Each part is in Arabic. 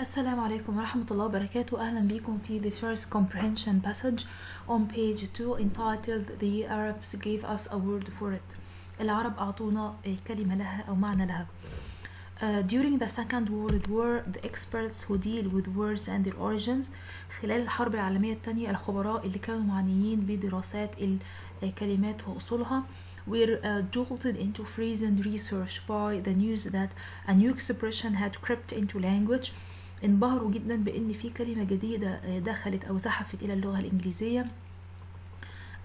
السلام عليكم ورحمة الله وبركاته أهلا بكم في the first comprehension passage on page 2 entitled the Arabs gave us a word for it العرب أعطونا كلمة لها أو معنى لها Uh, during the Second World War, the experts who deal with words and their origins خلال الحرب العالمية الثانية الخبراء اللي كانوا معنيين بدراسات الكلمات وأصولها were uh, jolted into frozen research by the news that a new expression had crept into language انبهروا جدا بان في كلمه جديده دخلت أو زحفت إلى اللغة الانجليزيه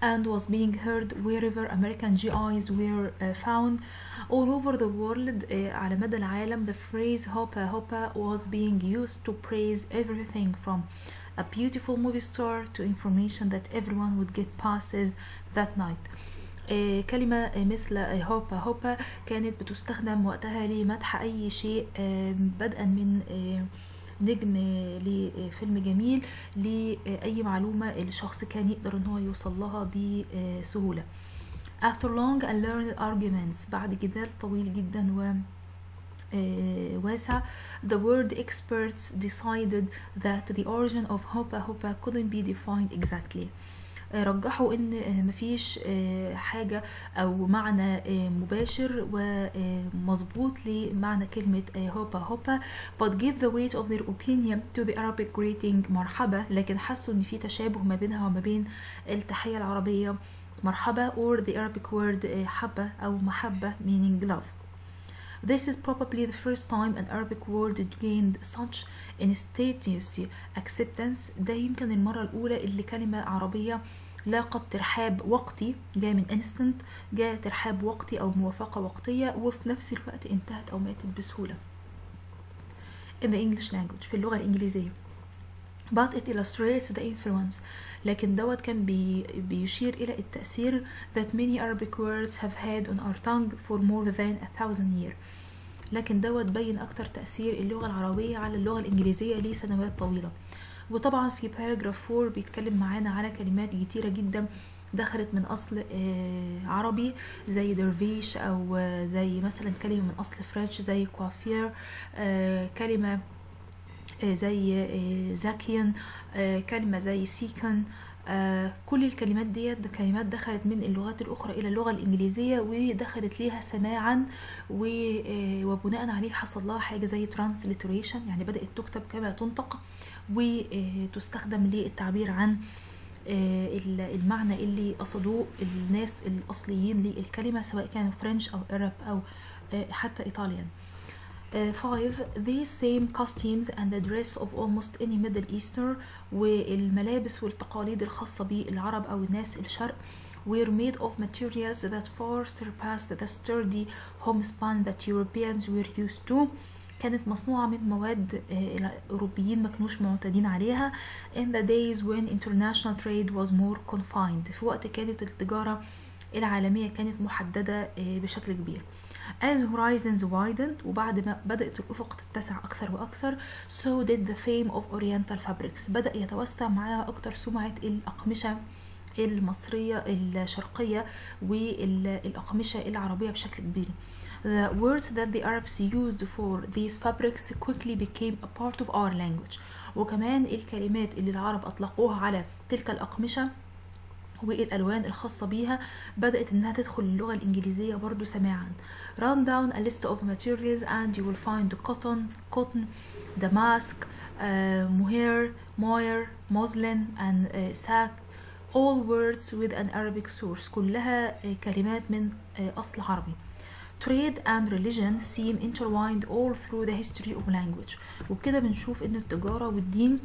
and was being heard wherever American GIs were uh, found all over the world uh, على مدى العالم the phrase hoppa hoppa was being used to praise everything from a beautiful movie star to information that everyone would get passes that night آه كلمة مثل هوبا هوبا كانت بتستخدم وقتها لمدح أي شيء آه بدءا من آه نجم لفيلم جميل لأي معلومة الشخص كان يقدر ان هو يوصل لها بسهولة after long and learned arguments بعد جدال طويل جدا و واسع the word experts decided that the origin of hopa hopa couldn't be defined exactly رجحوا إن مفيش حاجة أو معنى مباشر ومظبوط لمعنى كلمة هوبا هوبا but give the weight of their opinion to the Arabic greeting. مرحبا. لكن حسوا إن في تشابه ما بينها وما بين التحية العربية. مرحبا. or the Arabic word حبة أو محبة meaning love. This is probably the first time an Arabic word gained such instantaneous acceptance ده يمكن المرة الأولى اللي كلمة عربية لاقت ترحاب وقتي جاء من instant جاء ترحاب وقتي أو موافقة وقتية وفي نفس الوقت انتهت أو ماتت بسهولة in the English language في اللغة الإنجليزية but it illustrates the influence لكن دوت كان بي بيشير إلى التأثير that many Arabic words have had on our tongue for more than a thousand years لكن دوت بين أكتر تأثير اللغة العربية على اللغة الإنجليزية لسنوات طويلة. وطبعا في paragraph 4 بيتكلم معانا على كلمات كتيرة جدا دخلت من أصل عربي زي درويش أو زي مثلا كلمة من أصل French زي كوافير كلمة زي زاكيان كلمة زي سيكن كل الكلمات ديت كلمات دخلت من اللغات الأخرى إلى اللغة الإنجليزية ودخلت ليها سماعا وبناء عليه حصل لها حاجة زي ترانسليتريشن يعني بدأت تكتب كما تنطق وتستخدم للتعبير عن المعنى اللي قصدوه الناس الأصليين للكلمة سواء كانوا فرنش أو أرب أو حتى إيطاليان. Uh, five, these same costumes and the dress of almost any Middle Eastern والملابس والتقاليد الخاصة بالعرب أو الناس الشرق were made of materials that far surpassed the sturdy homespun that Europeans were used to كانت مصنوعة من مواد الأوروبيين ما كانوش معتادين عليها in the days when international trade was more confined في وقت كانت التجارة العالمية كانت محددة بشكل كبير As horizons widened وبعد ما بدأت الأفق تتسع أكثر وأكثر so did the fame of oriental fabrics. بدأ يتوسع معها أكتر سمعة الأقمشة المصرية الشرقية والأقمشة العربية بشكل كبير. The words that the Arabs used for these fabrics quickly became a part of our language. وكمان الكلمات اللي العرب أطلقوها على تلك الأقمشة والألوان الخاصة بيها بدأت إنها تدخل اللغة الإنجليزية برضو سماعا run down a list of materials and you will find cotton, cotton, damask, uh, mohair, moire, muslin and uh, sack all words with an Arabic source كلها uh, كلمات من uh, أصل عربي Trade and religion seem intertwined all through the history of language. وبكده بنشوف إن التجارة والدين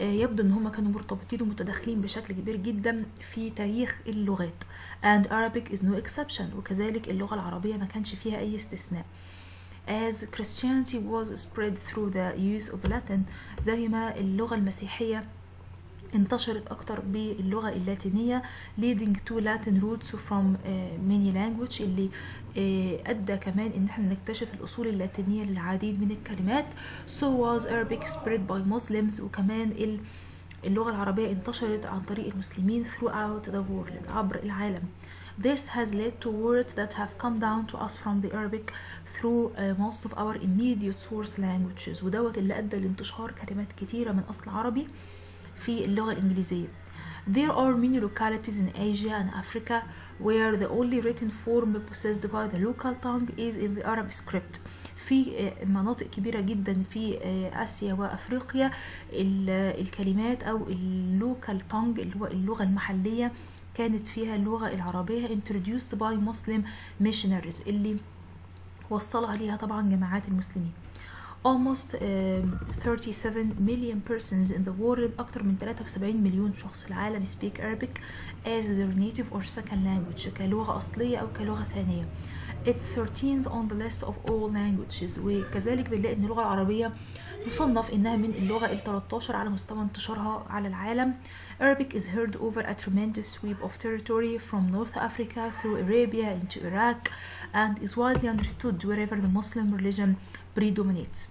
يبدو إن هما كانوا مرتبطين ومتداخلين بشكل كبير جدا في تاريخ اللغات. And Arabic is no exception وكذلك اللغة العربية ما كانش فيها أي استثناء. As Christianity was spread through the use of Latin زي ما اللغة المسيحية انتشرت أكتر باللغة اللاتينية leading to Latin roots from uh, many language اللي uh, أدى كمان إن إحنا نكتشف الأصول اللاتينية للعديد من الكلمات so was Arabic spread by Muslims وكمان اللغة العربية انتشرت عن طريق المسلمين throughout the world عبر العالم This has led to words that have come down to us from the Arabic through uh, most of our immediate source languages ودوت اللي أدى لانتشار كلمات كتيرة من أصل عربي في اللغة الإنجليزية. There are many localities in Asia and Africa where the only written form possessed by the local tongue is in the Arab script. في مناطق كبيرة جدا في آسيا وأفريقيا الكلمات أو اللوكال تونج اللي هو اللغة المحلية كانت فيها اللغة العربية introduced by Muslim missionaries اللي وصلها ليها طبعا جماعات المسلمين almost uh, 37 million persons in the world أكتر من 73 مليون شخص في العالم speak Arabic as their native or second language كلغة أصلية أو كلغة ثانية It's 13th on the list of all languages وكذلك بنلاقي ان اللغة العربية يصنف انها من اللغة ال 13 على مستوى انتشارها على العالم Arabic is heard over a tremendous sweep of territory from North Africa through Arabia into Iraq and is widely understood wherever the Muslim religion predominates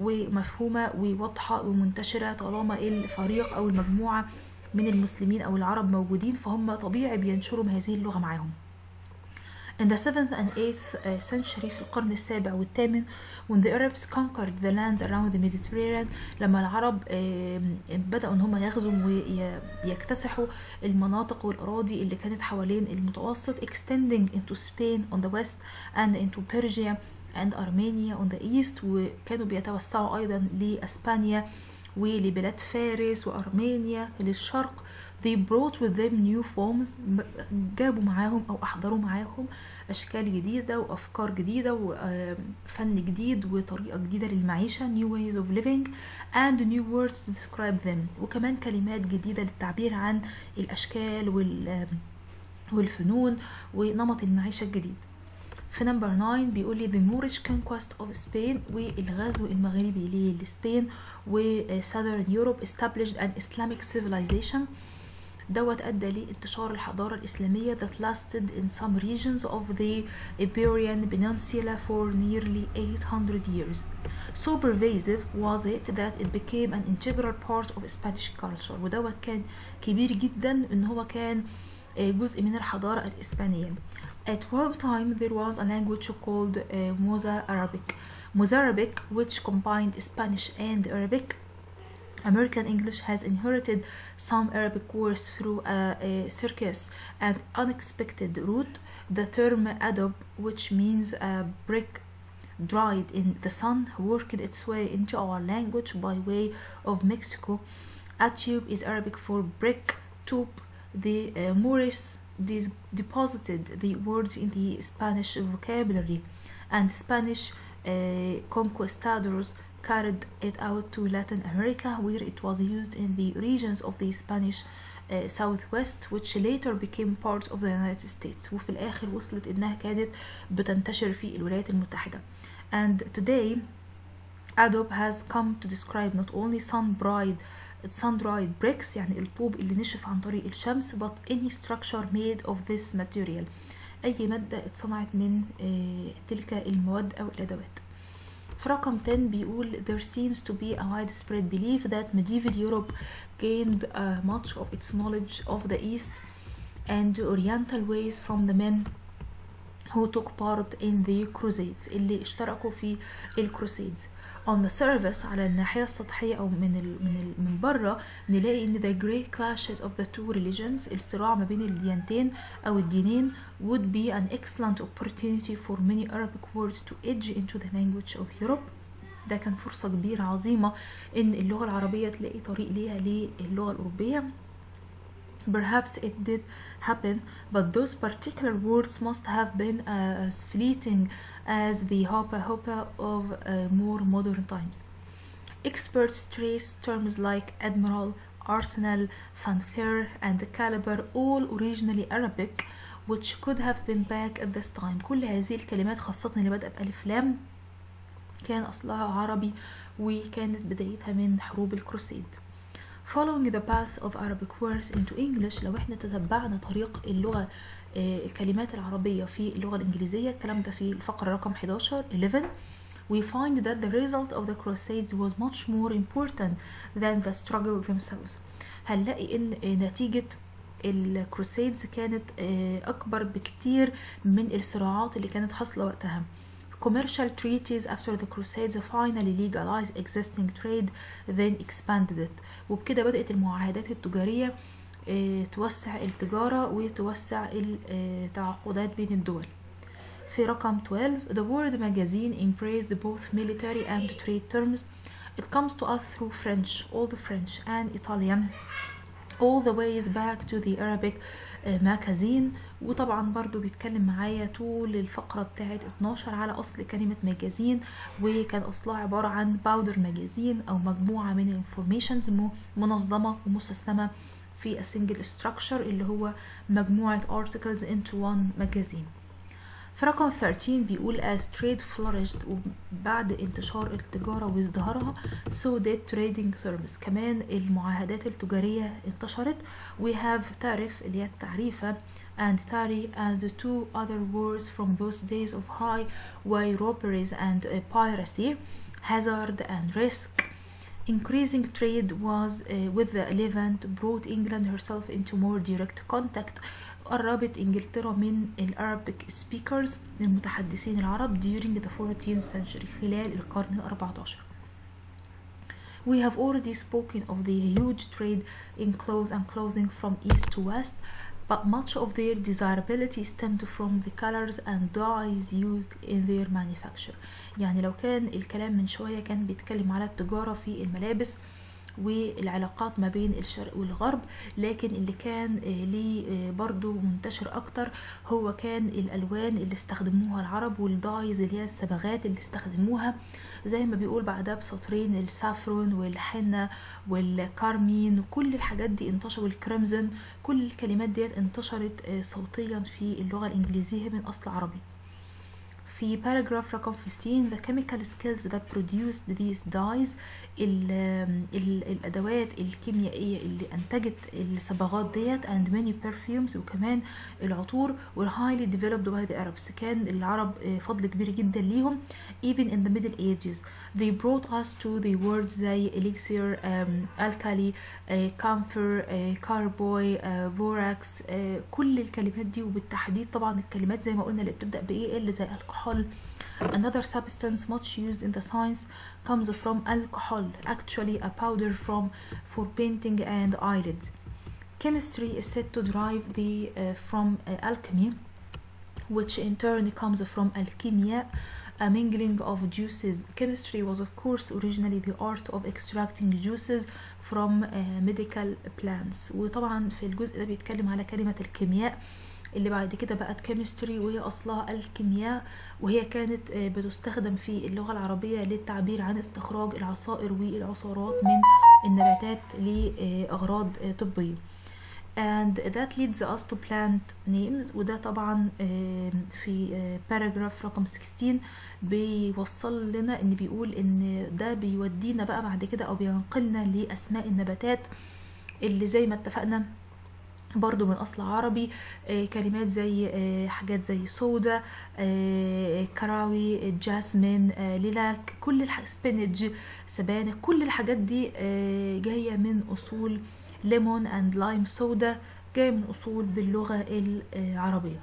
ومفهومة وواضحة ومنتشرة طالما الفريق أو المجموعة من المسلمين أو العرب موجودين فهم طبيعي بينشروا هذه اللغة معاهم. In the 7th and 8th century في القرن السابع والثامن when the Arabs conquered the lands around the Mediterranean لما العرب بدأوا إن هم يغزوا ويكتسحوا المناطق والأراضي اللي كانت حوالين المتوسط extending into Spain on the west and into Persia and Armenia on the east وكانوا بيتوسعوا أيضا لأسبانيا ولبلاد فارس وأرمينيا للشرق they brought with them new forms. جابوا معاهم أو أحضروا معاهم أشكال جديدة وأفكار جديدة وفن جديد وطريقة جديدة للمعيشة. New ways of living and new words to describe them. وكمان كلمات جديدة للتعبير عن الأشكال وال والفنون ونمط المعيشة الجديد. في نمبر 9 بيقول لي the Moorish conquest of Spain والغزو المغربي لسبين و Southern Europe established an Islamic civilization دوت أدى لانتشار الحضارة الإسلامية that lasted in some regions of the Iberian Peninsula for nearly 800 years. So pervasive was it that it became an integral part of Spanish culture ودوت كان كبير جدا إن هو كان جزء من الحضارة الإسبانية. At one time there was a language called uh, Moza-Arabic. Moza-Arabic which combined Spanish and Arabic American English has inherited some Arabic words through a, a circus and unexpected route. The term adob, which means a brick dried in the sun, worked its way into our language by way of Mexico. Atube is Arabic for brick. Tube, the uh, Moorish deposited the word in the Spanish vocabulary, and Spanish uh, conquistadors carried it out to Latin America where it was used in the regions of the Spanish uh, southwest which later became part of the United States وفي الآخر وصلت إنها كانت بتنتشر في الولايات المتحدة and today Adobe has come to describe not only sun-dried sun-dried bricks يعني الطوب اللي نشف عن طريق الشمس but any structure made of this material أي مادة اتصنعت من uh, تلك المواد أو الأدوات في رقم 10 بيقول there seems to be a widespread belief that medieval Europe gained uh, much of its knowledge of the East and Oriental ways from the men who took part in the Crusades اللي اشتركوا في الكروسيدز on the surface على الناحية السطحية أو من ال من ال من بره نلاقي إن the great clashes of the two religions الصراع ما بين الديانتين أو الدينين would be an excellent opportunity for many Arabic words to edge into the language of Europe. ده كان فرصة كبيرة عظيمة إن اللغة العربية تلاقي طريق ليها للغة الأوروبية. Perhaps it did happen, but those particular words must have been uh, as fleeting as the hopa hopa of uh, more modern times. Experts trace terms like admiral, arsenal, fanfare, and caliber, all originally Arabic, which could have been back at this time. كل هذه الكلمات خاصة اللي بدأ بألف لام كان أصلها عربي وكانت بدايتها من حروب الكروسيد. Following the path of Arabic words into English لو إحنا تتبعنا طريق اللغة الكلمات العربية في اللغة الإنجليزية الكلام ده في الفقرة رقم 11 11 we find that the result of the crusades was much more important than the struggle themselves. هنلاقي إن نتيجة الكروسيدز كانت أكبر بكتير من الصراعات اللي كانت حاصلة وقتها. commercial treaties after the crusades finally legalized existing trade then expanded it وبكده بدأت المعاهدات التجارية توسع التجارة وتوسع التعاقدات بين الدول في رقم 12 The World magazine embraced both military and trade terms It comes to us through French, all the French and Italian all the ways back to the Arabic magazine. وطبعا برضو بيتكلم معايا طول الفقرة بتاعت 12 على أصل كلمة ماجازين وكان أصلها عبارة عن powder magazine أو مجموعة من ال informations منظمة ومسستمة في ال single structure اللي هو مجموعة articles into one magazine. في رقم 13 بيقول as trade flourished وبعد انتشار التجارة وازدهارها so did trading terms كمان المعاهدات التجارية انتشرت we have تعرف اللي هي التعريفة and tari and the two other words from those days of high way robberies and uh, piracy hazard and risk increasing trade was uh, with the Levant brought England herself into more direct contact قربت انجلترا من الارابيك سبيكرز المتحدثين العرب during the 14th century خلال القرن الأربعة عشر We have already spoken of the huge trade in clothes and clothing from east to west but much of their desirability stemmed from the colors and dyes used in their manufacture يعني لو كان الكلام من شوية كان بيتكلم على التجارة في الملابس والعلاقات ما بين الشرق والغرب لكن اللي كان ليه برضو منتشر أكتر هو كان الألوان اللي استخدموها العرب والدايز اللي هي الصبغات اللي استخدموها. زي ما بيقول بعدها بسطرين السافرون والحنة والكارمين وكل الحاجات دي انتشر والكريمزن كل الكلمات ديت انتشرت صوتيا في اللغة الإنجليزية من أصل عربي. في paragraph رقم 15 the chemical skills that produced these dyes ال ال الأدوات الكيميائية اللي أنتجت الصبغات ديت and many perfumes وكمان العطور were highly developed by the Arabs كان العرب فضل كبير جدا ليهم even in the middle ages they brought us to the words زي elixir um, alkali uh, camphor uh, carboy uh, borax uh, كل الكلمات دي وبالتحديد طبعا الكلمات زي ما قلنا اللي بتبدأ بإيه اللي زي الكحول Another substance much used in the science comes from alcohol, actually a powder from for painting and eyelids. Chemistry is said to derive the uh, from uh, alchemy, which in turn comes from alchemia, a mingling of juices. Chemistry was of course originally the art of extracting juices from uh, medical plants. وطبعا في الجزء ده بيتكلم على كلمة الكيمياء اللي بعد كده بقت كيمستري وهي أصلها الكيمياء وهي كانت بتستخدم في اللغة العربية للتعبير عن استخراج العصائر والعصارات من النباتات لأغراض طبية. And that leads us to plant names وده طبعا في paragraph رقم 16 بيوصل لنا إن بيقول إن ده بيودينا بقى بعد كده أو بينقلنا لأسماء النباتات اللي زي ما اتفقنا برضو من أصل عربي آه كلمات زي آه حاجات زي صودا آه كراوي جاسمين ليلاك كل. سبينج سبانخ كل الحاجات دي جاية من أصول lemon and lime soda جاية من أصول باللغة العربية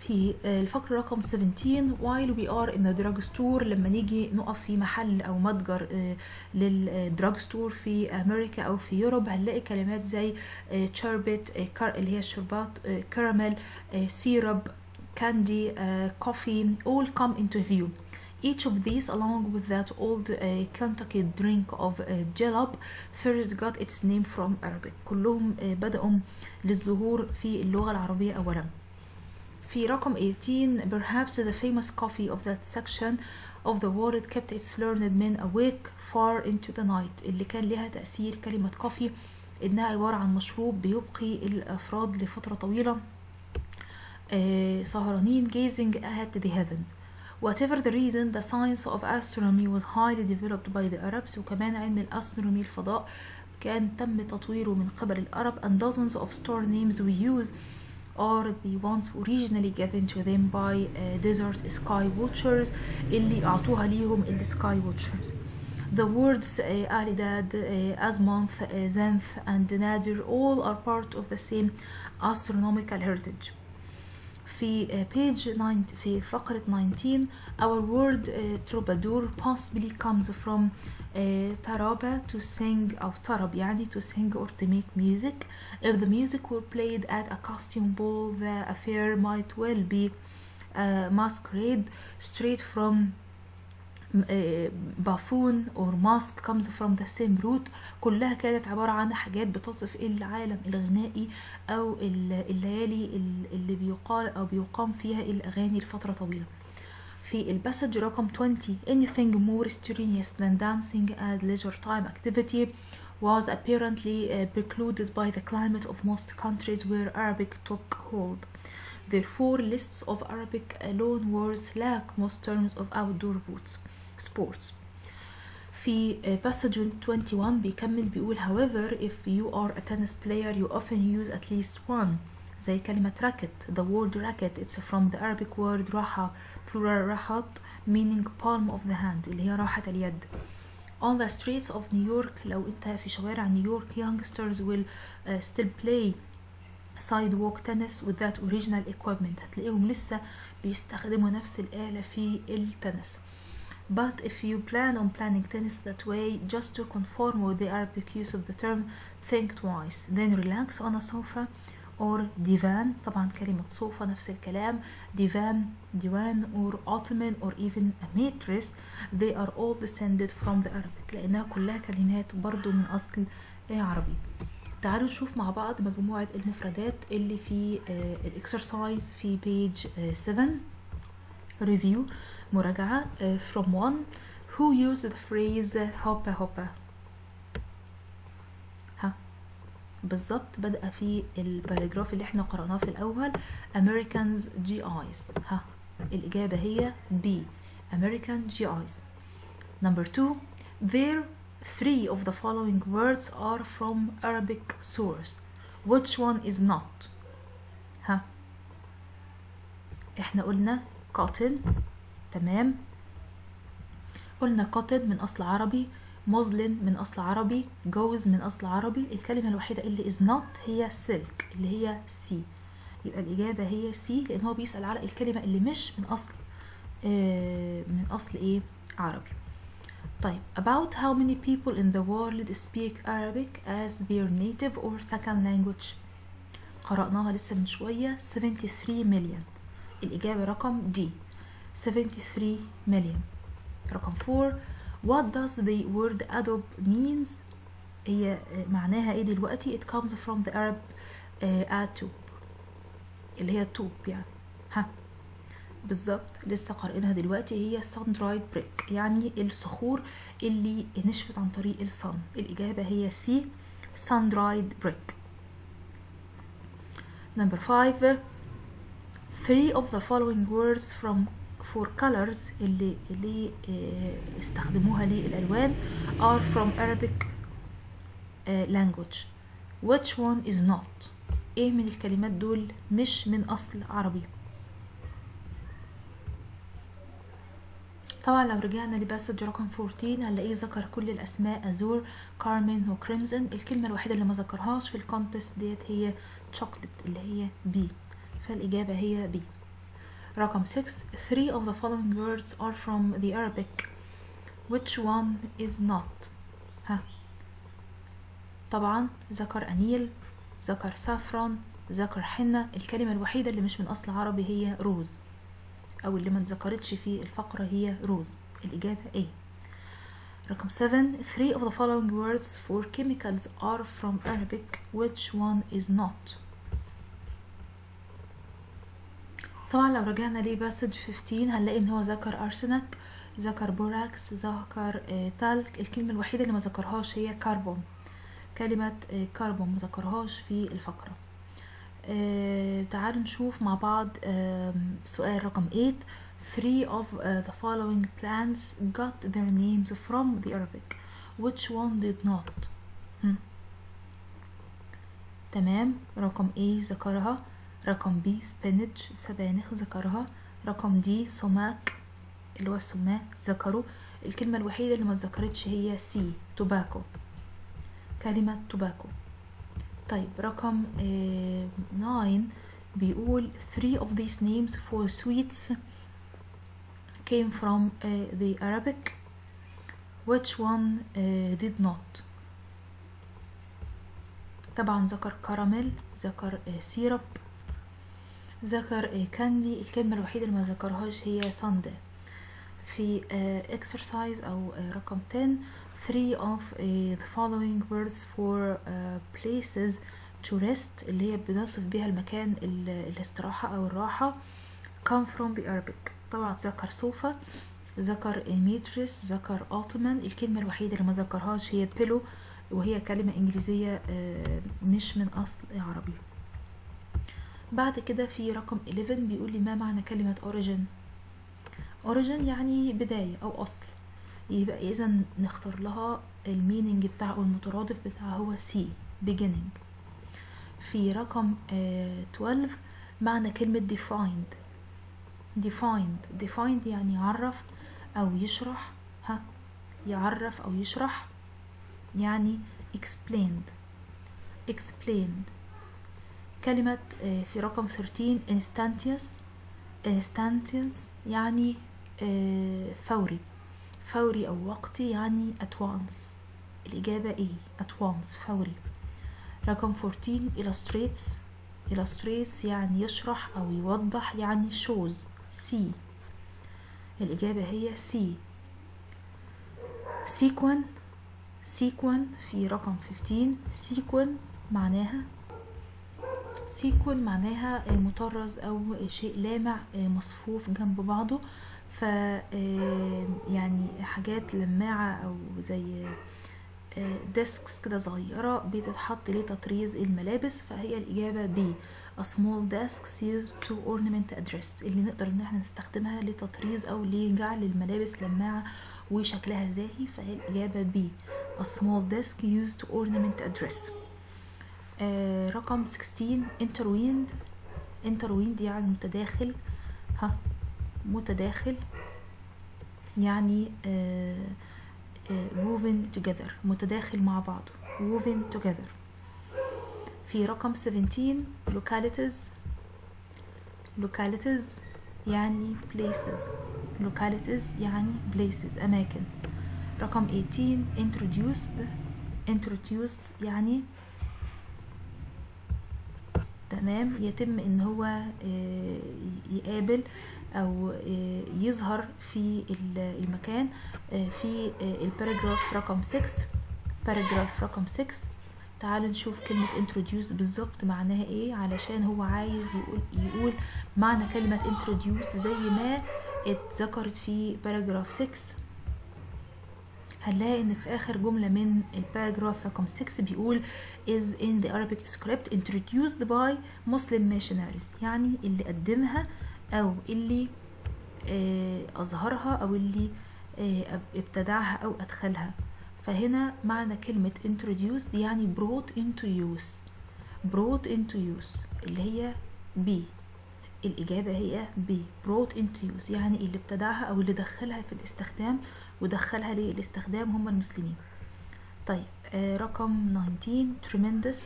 في الفقرة رقم 17 while we are in the drug store لما نيجي نقف في محل أو متجر لل drug store في أمريكا أو في Europe هنلاقي كلمات زي sherbet اللي هي الشربات caramel syrup candy coffee all come into view Each of these, along with that old uh, Kentucky drink of uh, jalap, first got its name from Arabic. كلهم uh, بدأوا للظهور في اللغة العربية أولاً. في رقم 18 perhaps the famous coffee of that section of the world kept its learned men awake far into the night اللي كان لها تأثير كلمة coffee إنها عبارة عن مشروب بيبقي الأفراد لفترة طويلة آه سهرانين gazing at the heavens whatever the reason the science of astronomy was highly developed by the Arabs وكمان علم الأسترونومي الفضاء كان تم تطويره من قبل العرب and dozens of star names we use are the ones originally given to them by uh, desert sky watchers اللي أعطوها ليهم ال sky watchers The words uh, Alidad, uh, Azmonth, uh, Zenth, and Nadir all are part of the same astronomical heritage. في uh, page 9 في فقرة 19 our word uh, troubadour possibly comes from uh, taraba to sing أو طرب يعني to sing or to make music if the music were played at a costume ball the affair might well be a masquerade straight from buffoon or mask comes from the same root كلها كانت عبارة عن حاجات بتصف العالم الغنائي أو الليالي اللي بيقال أو بيقام فيها الأغاني لفترة طويلة في الباسج رقم 20 anything more strenuous than dancing as leisure time activity was apparently uh, precluded by the climate of most countries where Arabic took hold. Therefore, lists of Arabic loanwords lack most terms of outdoor boots. sports في passage 21 بيكمل بيقول however if you are a tennis player you often use at least one زي كلمة racket the word racket it's from the Arabic word راحة plural راحت meaning palm of the hand اللي هي راحة اليد on the streets of New York لو انت في شوارع نيويورك youngsters will uh, still play sidewalk tennis with that original equipment هتلاقيهم لسه بيستخدموا نفس الآلة في التنس But if you plan on planning tennis that way, just to conform with the Arabic use of the term, think twice. Then relax on a sofa or divan. طبعا كلمة sofa نفس الكلام. Divan, diwan or ottoman or even a mattress. They are all descended from the Arabic. لأنها كلها كلمات برضو من أصل عربي. تعالوا نشوف مع بعض مجموعة المفردات اللي في الاكسرسايز في page 7 review مراجعة uh, from one who used the phrase hoppa hoppa ها بالظبط بدأ في ال paragraph اللي إحنا قرأناه في الأول Americans GIs ها الإجابة هي B American GIs number two there three of the following words are from Arabic source which one is not ها إحنا قلنا cotton تمام؟ قلنا cotton من أصل عربي muslin من أصل عربي جوز من أصل عربي. الكلمة الوحيدة اللي is not هي silk اللي هي C. يبقى الإجابة هي C لأن هو بيسأل على الكلمة اللي مش من أصل آه من أصل إيه؟ عربي. طيب about how many people in the world speak Arabic as their native or second language قرأناها لسه من شوية 73 مليون الإجابة رقم D. 73 million رقم 4 what does the word adobe means هي معناها ايه دلوقتي it comes from the Arab uh, atub اللي هي طوب يعني ها بالظبط لسه قارئينها دلوقتي هي sun dried brick يعني الصخور اللي نشفت عن طريق الصن الإجابة هي C sun dried brick number 5 three of the following words from for colors اللي اللي استخدموها للألوان are from Arabic language. Which one is not? إيه من الكلمات دول مش من أصل عربي؟ طبعا لو رجعنا ل passage رقم 14 هنلاقيه ذكر كل الأسماء azure carmine و crimson. الكلمة الوحيدة اللي ما ذكرهاش في ال context دي هي chocolate اللي هي B فالإجابة هي بي رقم 6 three of the following words are from the Arabic which one is not ها طبعا ذكر أنيل ذكر سافران ذكر حنة الكلمة الوحيدة اللي مش من أصل عربي هي روز أو اللي ما اتذكرتش في الفقرة هي روز الإجابة A رقم 7 three of the following words for chemicals are from Arabic which one is not طبعا لو رجعنا لباسج 15 هنلاقي إن هو ذكر ارسنك ذكر borax ذكر آه talc الكلمة الوحيدة اللي ما ذكرهاش هي كربون كلمة آه كربون ما ذكرهاش في الفقرة آه تعالوا نشوف مع بعض آه سؤال رقم 8 Three of the following plants got their names from the Arabic. Which one did not? هم. تمام رقم A ذكرها رقم B spinach سبانخ ذكرها. رقم D سماك اللي هو السماك ذكره. الكلمة الوحيدة اللي ما اتذكرتش هي C tobacco. كلمة tobacco. طيب رقم 9 بيقول three of these names for sweets came from uh, the Arabic. Which one uh, did not? طبعا ذكر كراميل ذكر سيرب ذكر كاندي الكلمة الوحيدة اللي ما ذكرهاش هي ساندي في exercise أو رقم 10 three of the following words for places to rest اللي هي بنصف بيها المكان الاستراحة أو الراحة. come from the Arabic. طبعا ذكر صوفة ذكر ميترس ذكر أوتومان الكلمة الوحيدة اللي ما ذكرهاش هي بيلو وهي كلمة إنجليزية مش من أصل عربي. بعد كده في رقم 11 بيقول لي ما معنى كلمة origin. origin يعني بداية أو أصل. يبقى إذا نختار لها الميننج أو المترادف بتاعه هو C beginning. في رقم 12 معنى كلمة defined. defined defined يعني يعرف أو يشرح ها يعرف أو يشرح يعني explained. explained. كلمة في رقم 13 instantaneous instantaneous يعني فوري فوري أو وقتي يعني at once الإجابة A at once فوري رقم 14 illustrates illustrates يعني يشرح أو يوضح يعني shows see الإجابة هي C sequin sequin في رقم 15 sequin معناها sequin معناها مطرز أو شيء لامع مصفوف جنب بعضه. ف يعني حاجات لماعة أو زي ديسكس كده صغيرة بتتحط لتطريز الملابس. فهي الإجابة B a small desks used to ornament address اللي نقدر إن إحنا نستخدمها لتطريز أو لجعل الملابس لماعة وشكلها زاهي فهي الإجابة B a small desk used to ornament address آه رقم 16 intertwined intertwined يعني متداخل ها متداخل يعني آه آه woven together متداخل مع بعضه woven together في رقم 17 localities localities يعني places localities يعني places أماكن رقم 18 introduced introduced يعني تمام يتم إن هو يقابل أو يظهر في المكان في ال paragraph رقم 6 paragraph رقم 6 تعالوا نشوف كلمة introduce بالظبط معناها إيه علشان هو عايز يقول يقول معنى كلمة introduce زي ما اتذكرت في paragraph 6 هنلاقي إن في آخر جملة من ال paragraph رقم 6 بيقول is in the Arabic script introduced by Muslim missionaries. يعني اللي قدمها أو اللي آه أظهرها أو اللي آه ابتدعها أو أدخلها. فهنا معنى كلمة introduced يعني brought into use. Brought into use اللي هي B الإجابة هي B. Brought into use. يعني اللي ابتدعها أو اللي دخلها في الاستخدام ودخلها للاستخدام هم المسلمين. طيب آه رقم 19 tremendous.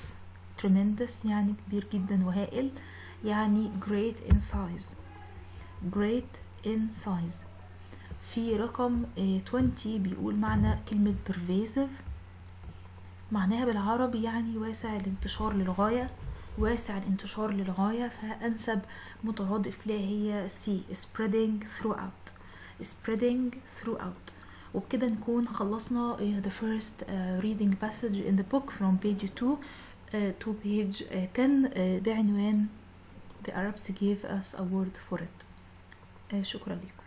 Tremendous يعني كبير جدا وهائل. يعني great in size. Great in size. في رقم 20 بيقول معنى كلمة pervasive. معناها بالعربي يعني واسع الانتشار للغاية. واسع الانتشار للغاية فأنسب مترادف لها هي C spreading throughout spreading throughout وبكده نكون خلصنا the first uh, reading passage in the book from page 2 uh, to page uh, 10 uh, بعنوان The Arabs gave us a word for it uh, شكرا لكم